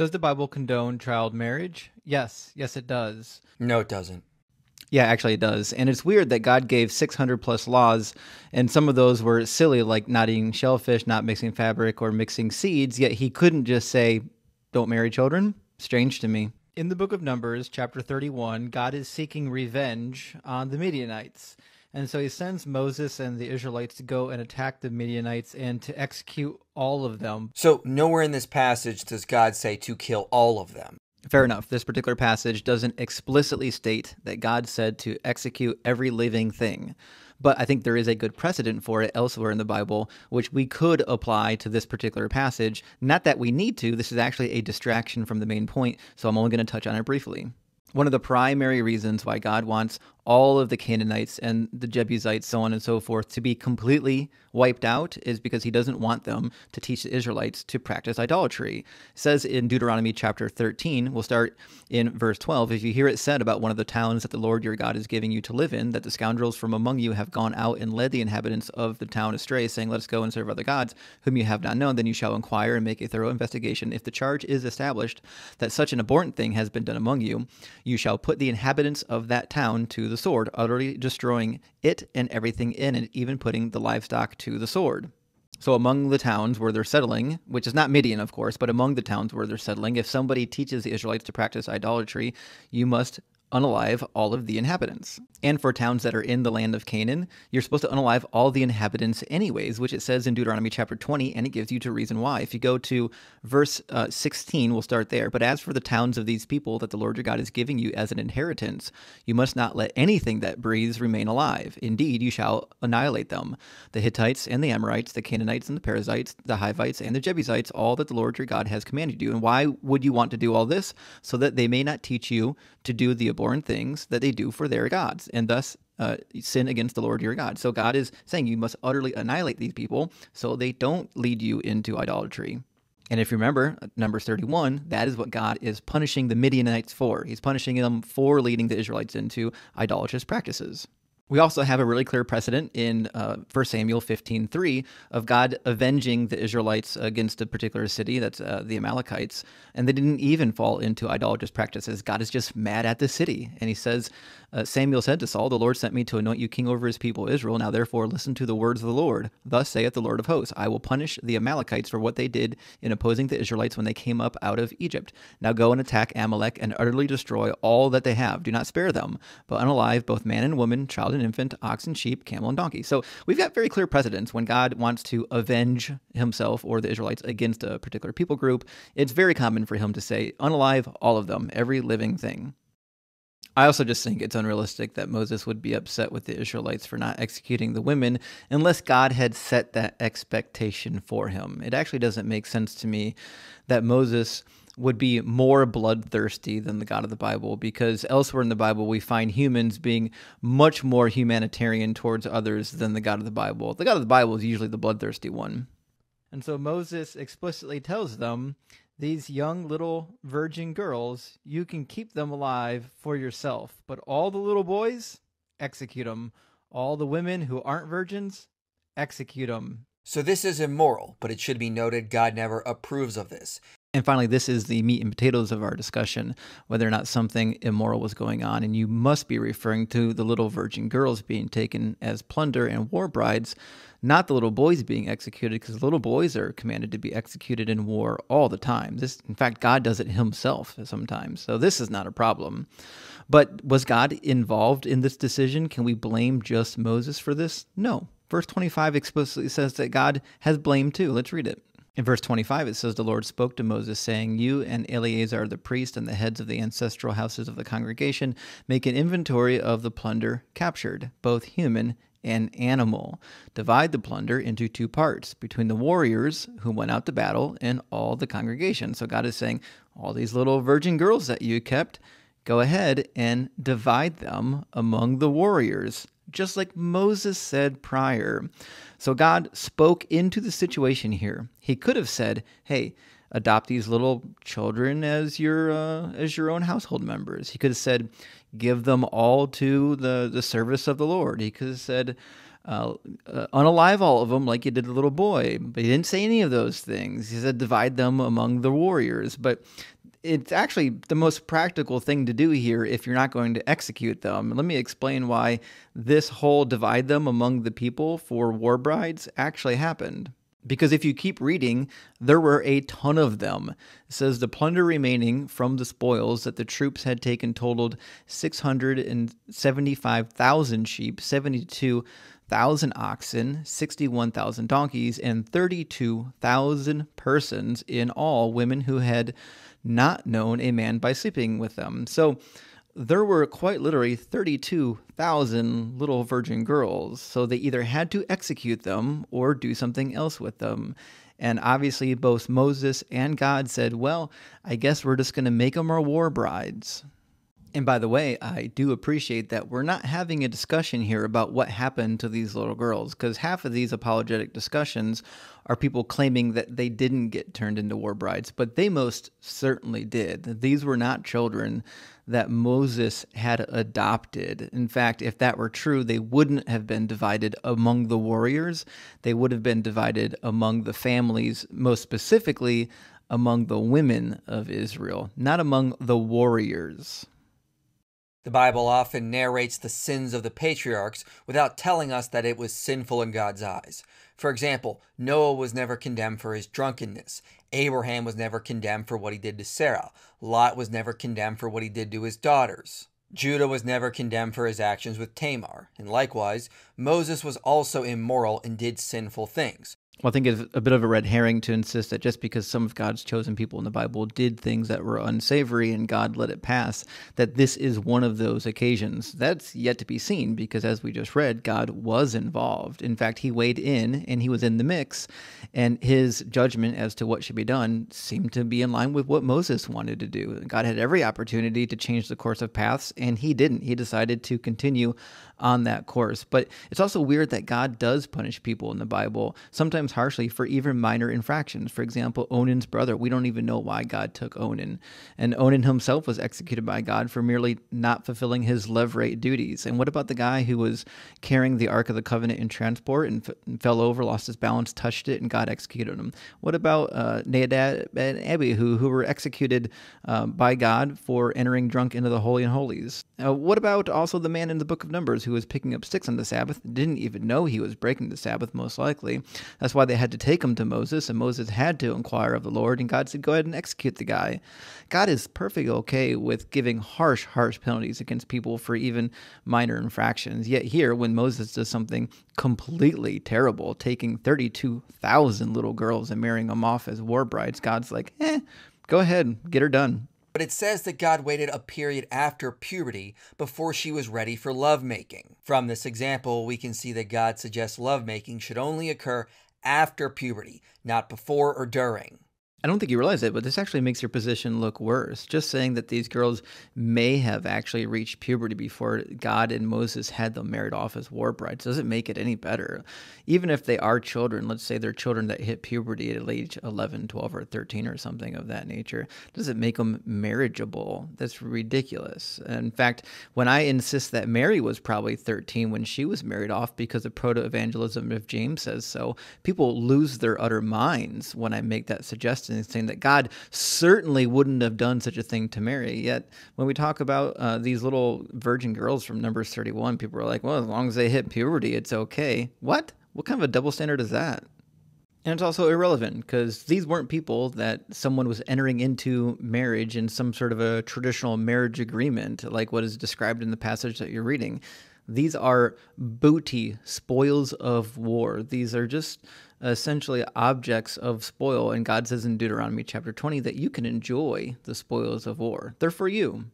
Does the Bible condone child marriage? Yes, yes, it does. No, it doesn't. Yeah, actually, it does. And it's weird that God gave 600 plus laws, and some of those were silly, like not eating shellfish, not mixing fabric, or mixing seeds, yet he couldn't just say, don't marry children. Strange to me. In the book of Numbers, chapter 31, God is seeking revenge on the Midianites. And so he sends Moses and the Israelites to go and attack the Midianites and to execute all of them. So, nowhere in this passage does God say to kill all of them. Fair enough. This particular passage doesn't explicitly state that God said to execute every living thing. But I think there is a good precedent for it elsewhere in the Bible, which we could apply to this particular passage. Not that we need to, this is actually a distraction from the main point, so I'm only going to touch on it briefly. One of the primary reasons why God wants all of the Canaanites and the Jebusites, so on and so forth, to be completely wiped out is because he doesn't want them to teach the Israelites to practice idolatry. It says in Deuteronomy chapter 13, we'll start in verse 12, if you hear it said about one of the towns that the Lord your God is giving you to live in, that the scoundrels from among you have gone out and led the inhabitants of the town astray, saying, Let us go and serve other gods, whom you have not known, then you shall inquire and make a thorough investigation. If the charge is established that such an abhorrent thing has been done among you, you shall put the inhabitants of that town to the sword, utterly destroying it and everything in it, even putting the livestock to the sword. So, among the towns where they're settling, which is not Midian, of course, but among the towns where they're settling, if somebody teaches the Israelites to practice idolatry, you must unalive all of the inhabitants. And for towns that are in the land of Canaan, you're supposed to unalive all the inhabitants anyways, which it says in Deuteronomy chapter 20, and it gives you to reason why. If you go to verse uh, 16, we'll start there. But as for the towns of these people that the Lord your God is giving you as an inheritance, you must not let anything that breathes remain alive. Indeed, you shall annihilate them. The Hittites and the Amorites, the Canaanites and the Perizzites, the Hivites and the Jebusites, all that the Lord your God has commanded you. And why would you want to do all this? So that they may not teach you to do the abhorrent things that they do for their gods, and thus uh, sin against the Lord your God. So God is saying you must utterly annihilate these people so they don't lead you into idolatry. And if you remember, uh, Numbers 31, that is what God is punishing the Midianites for. He's punishing them for leading the Israelites into idolatrous practices. We also have a really clear precedent in uh, 1 Samuel 15:3 of God avenging the Israelites against a particular city, that's uh, the Amalekites, and they didn't even fall into idolatrous practices. God is just mad at the city, and he says, uh, Samuel said to Saul, The Lord sent me to anoint you king over his people Israel. Now therefore listen to the words of the Lord. Thus saith the Lord of hosts I will punish the Amalekites for what they did in opposing the Israelites when they came up out of Egypt. Now go and attack Amalek and utterly destroy all that they have. Do not spare them, but unalive both man and woman, child and infant, ox and sheep, camel and donkey. So we've got very clear precedents when God wants to avenge himself or the Israelites against a particular people group. It's very common for him to say, unalive all of them, every living thing. I also just think it's unrealistic that Moses would be upset with the Israelites for not executing the women unless God had set that expectation for him. It actually doesn't make sense to me that Moses would be more bloodthirsty than the God of the Bible because elsewhere in the Bible we find humans being much more humanitarian towards others than the God of the Bible. The God of the Bible is usually the bloodthirsty one. And so Moses explicitly tells them these young little virgin girls, you can keep them alive for yourself. But all the little boys, execute them. All the women who aren't virgins, execute them. So this is immoral, but it should be noted God never approves of this. And finally, this is the meat and potatoes of our discussion whether or not something immoral was going on. And you must be referring to the little virgin girls being taken as plunder and war brides, not the little boys being executed, because little boys are commanded to be executed in war all the time. This, in fact, God does it himself sometimes. So this is not a problem. But was God involved in this decision? Can we blame just Moses for this? No. Verse 25 explicitly says that God has blame too. Let's read it. In verse 25, it says, The Lord spoke to Moses, saying, You and Eleazar the priest and the heads of the ancestral houses of the congregation make an inventory of the plunder captured, both human and animal. Divide the plunder into two parts between the warriors who went out to battle and all the congregation. So God is saying, All these little virgin girls that you kept, go ahead and divide them among the warriors, just like Moses said prior. So God spoke into the situation here. He could have said, "Hey, adopt these little children as your uh, as your own household members." He could have said, "Give them all to the the service of the Lord." He could have said, uh, uh, unalive all of them like you did the little boy. But he didn't say any of those things. He said divide them among the warriors. But it's actually the most practical thing to do here if you're not going to execute them. Let me explain why this whole divide them among the people for war brides actually happened. Because if you keep reading, there were a ton of them. It says the plunder remaining from the spoils that the troops had taken totaled 675,000 sheep, 72,000 oxen, 61,000 donkeys, and 32,000 persons in all, women who had not known a man by sleeping with them. So there were quite literally 32,000 little virgin girls. So they either had to execute them or do something else with them. And obviously, both Moses and God said, Well, I guess we're just going to make them our war brides. And by the way, I do appreciate that we're not having a discussion here about what happened to these little girls, because half of these apologetic discussions are people claiming that they didn't get turned into war brides, but they most certainly did. These were not children that Moses had adopted. In fact, if that were true, they wouldn't have been divided among the warriors, they would have been divided among the families, most specifically among the women of Israel, not among the warriors. The Bible often narrates the sins of the patriarchs without telling us that it was sinful in God's eyes. For example, Noah was never condemned for his drunkenness. Abraham was never condemned for what he did to Sarah. Lot was never condemned for what he did to his daughters. Judah was never condemned for his actions with Tamar. And likewise, Moses was also immoral and did sinful things. Well, I think it's a bit of a red herring to insist that just because some of God's chosen people in the Bible did things that were unsavory and God let it pass, that this is one of those occasions. That's yet to be seen because, as we just read, God was involved. In fact, he weighed in and he was in the mix, and his judgment as to what should be done seemed to be in line with what Moses wanted to do. God had every opportunity to change the course of paths, and he didn't. He decided to continue on that course. But it's also weird that God does punish people in the Bible, sometimes harshly for even minor infractions. For example, Onan's brother, we don't even know why God took Onan. And Onan himself was executed by God for merely not fulfilling his levirate duties. And what about the guy who was carrying the Ark of the Covenant in transport and, and fell over, lost his balance, touched it, and God executed him? What about uh, Nadab and Abihu, who were executed uh, by God for entering drunk into the Holy of Holies? Uh, what about also the man in the book of Numbers who was picking up sticks on the Sabbath, didn't even know he was breaking the Sabbath, most likely. That's why they had to take him to Moses, and Moses had to inquire of the Lord, and God said, Go ahead and execute the guy. God is perfectly okay with giving harsh, harsh penalties against people for even minor infractions. Yet here, when Moses does something completely terrible, taking 32,000 little girls and marrying them off as war brides, God's like, eh, go ahead, get her done. But it says that God waited a period after puberty before she was ready for lovemaking. From this example, we can see that God suggests lovemaking should only occur after puberty, not before or during. I don't think you realize it, but this actually makes your position look worse. Just saying that these girls may have actually reached puberty before God and Moses had them married off as war brides doesn't make it any better. Even if they are children, let's say they're children that hit puberty at age 11, 12, or 13 or something of that nature, doesn't make them marriageable. That's ridiculous. In fact, when I insist that Mary was probably 13 when she was married off because of Protoevangelium, if James says so, people lose their utter minds when I make that suggestion saying that God certainly wouldn't have done such a thing to Mary. Yet, when we talk about uh, these little virgin girls from Numbers 31, people are like, well, as long as they hit puberty, it's okay. What? What kind of a double standard is that? And it's also irrelevant because these weren't people that someone was entering into marriage in some sort of a traditional marriage agreement, like what is described in the passage that you're reading. These are booty, spoils of war. These are just essentially objects of spoil. And God says in Deuteronomy chapter 20 that you can enjoy the spoils of war. They're for you.